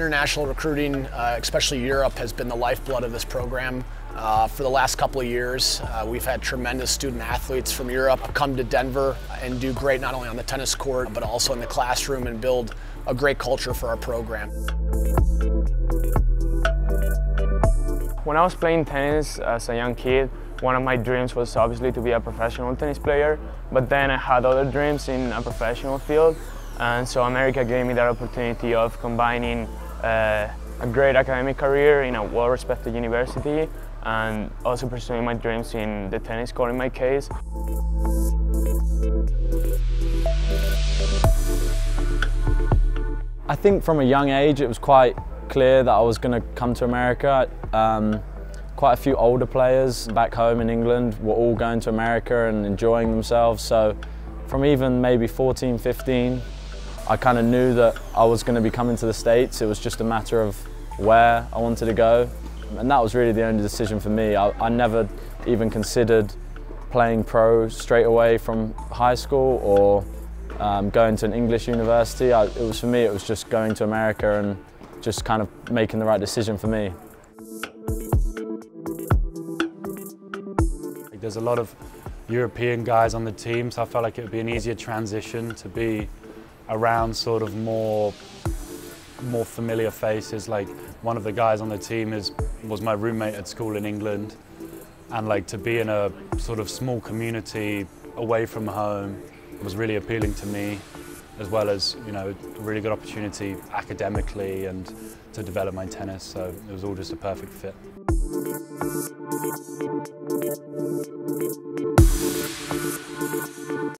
International recruiting, uh, especially Europe, has been the lifeblood of this program. Uh, for the last couple of years, uh, we've had tremendous student athletes from Europe come to Denver and do great not only on the tennis court, but also in the classroom and build a great culture for our program. When I was playing tennis as a young kid, one of my dreams was obviously to be a professional tennis player, but then I had other dreams in a professional field. And so America gave me that opportunity of combining uh, a great academic career in a well-respected university and also pursuing my dreams in the tennis court in my case. I think from a young age it was quite clear that I was going to come to America. Um, quite a few older players back home in England were all going to America and enjoying themselves so from even maybe 14, 15 I kind of knew that I was going to be coming to the States. It was just a matter of where I wanted to go. And that was really the only decision for me. I, I never even considered playing pro straight away from high school or um, going to an English university. I, it was for me, it was just going to America and just kind of making the right decision for me. There's a lot of European guys on the team, so I felt like it would be an easier transition to be around sort of more more familiar faces. Like one of the guys on the team is was my roommate at school in England, and like to be in a sort of small community away from home was really appealing to me, as well as you know a really good opportunity academically and to develop my tennis. So it was all just a perfect fit.